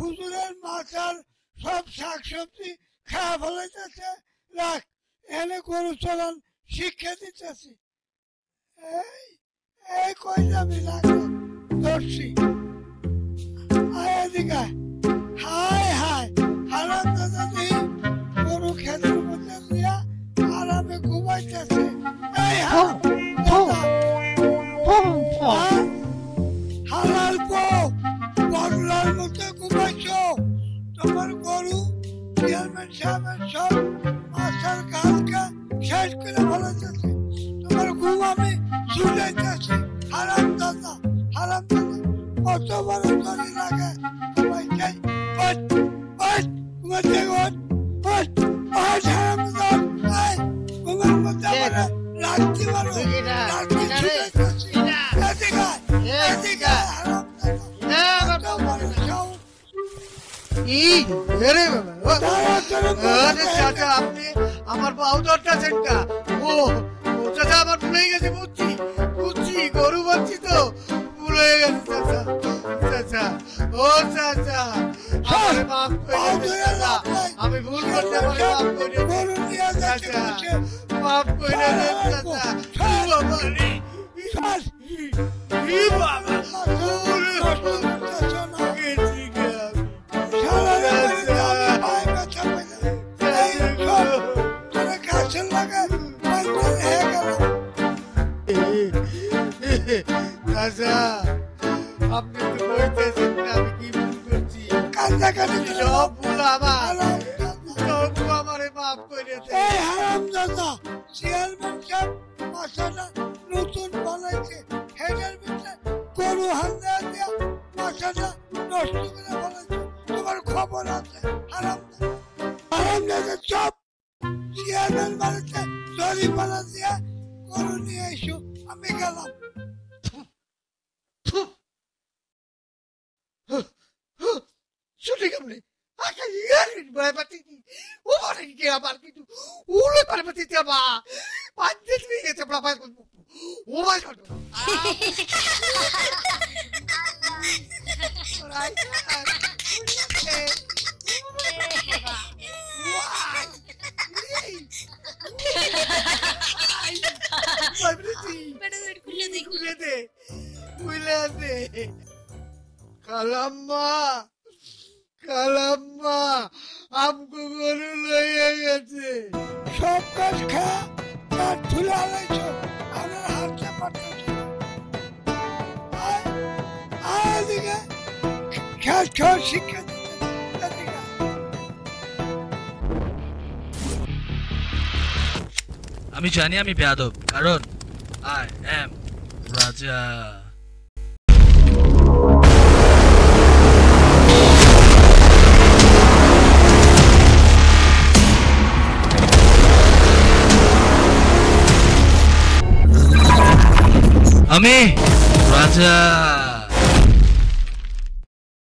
হুজুরের মাথার সব শাক সবজি খাওয়া ফেলাইতেছে। রাখ এনে গরু চলান শিক্ষা দিতেছি। এই এই কই যাবি? রাখ রাখ, ধরছি। আয় এদিকে। হায় হায় হারাম দাদা গরু খেতের মধ্যে দিয়া আরামে ঘুমাইতেছে। এই হারাম। গরু চেয়ারম্যান সাহেবের সব মাছের ঘাসকে শেষ করে ফেলেছে তোমার ঘুম আমি শুনাইতেছি হারাম দাদা হারাম দাদা কত বড় তরি লাগে। ঘুমাইছে ওট ওট ঘুমাইছে ওট ওট ওট হারাম দাদা ঘুমের মধ্যে রাখতে পারো? রাখতে কি চাচা আপনি আমার ধরতেছেন কা ও চাচা আমার ভুলে গেছে বুঝছি বুঝছি গরু বাচ্ছি তো ভুলে গেছে চাচা চাচা ও চাচা আমি ভুল করতে আমারে মাফ করে চাচা মাফ করে চাচা। চাচা আপনি তো বলতেছেন না আমি কি ভুল করছি করে সব ভুল আমার ভুল আমারে মাফ করে দেন এই হারামজাদা, চেয়ারম্যান সাহেব বাসাটা নতুন বানাইছে। হেডের ভিতরে গরু হান্দা দিয়া বাসাটা নষ্ট করে ফেলেছে। তোমার খবর আছে হারামজাদা। হারামজাদা চুপ। চেয়ারম্যান বাড়িতে জরিমানা দিয়া গরু নিয়ে এসো আমি গেলাম ইয়ার বাতি ও মানে কি আবার কিন্তু? উলে পারে পাতি যাবা পাঁচে তুমি গেছে বাবা ও খুলে দে খুলে দে কালাম্মা। কালাম্মা আমকো গরু লইয়া গেছে। সব কাজ খা তার ধুলে আমার হাত চাপাচ্ছ আয় খেয়াল শিক্ষা। আমি জানি আমি বেয়াদব কারণ আই এম রাজা। আমি রাজা